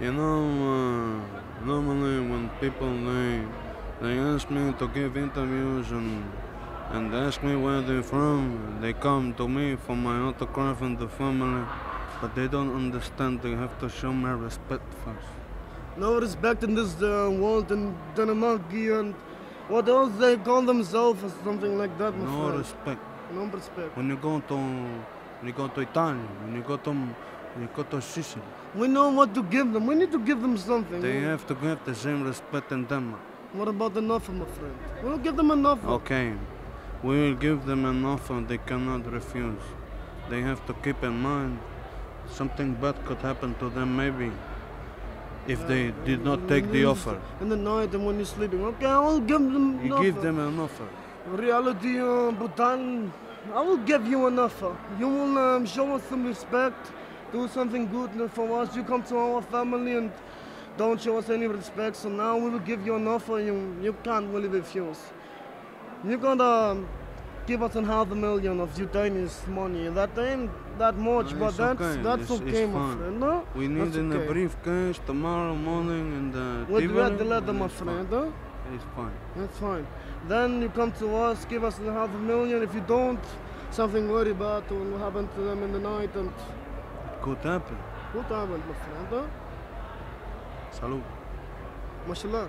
You know, uh, normally when people they they ask me to give interviews and and ask me where they're from, they come to me for my autograph and the family, but they don't understand. They have to show me respect first. No respect in this uh, world in Denmark and what else they call themselves or something like that, No friend. respect. No respect. When you go to when you go to Italy, when you go to when you go to Sicily, We know what to give them. We need to give them something. they have to give the same respect in Denmark. What about an offer, my friend? We'll give them an offer. Okay, we will give them an offer they cannot refuse. They have to keep in mind something bad could happen to them maybe if they did not take the offer. In the night and when you're sleeping. Okay, I will give them an You offer. give them an offer. Reality, uh, portalen, I will give you an offer. You will um, show us some respect, do something good for us. You come to our family and don't show us any respect. So now we will give you an offer. You you can't really refuse. You're gonna um, give us a half a million of Danish money. That ain't that much, No, but that's okay. that's It's- okay, it's my fine. friend. No? We need That's in a okay. briefcase tomorrow morning in the With Tivoli, red leather, and my friend. Huh? It's fine. That's fine. Then you come to us, give us a half a million. If you don't, something very bad will happen to them in the night and Could happen. what happened, my friend? Huh? Salud. Mashallah.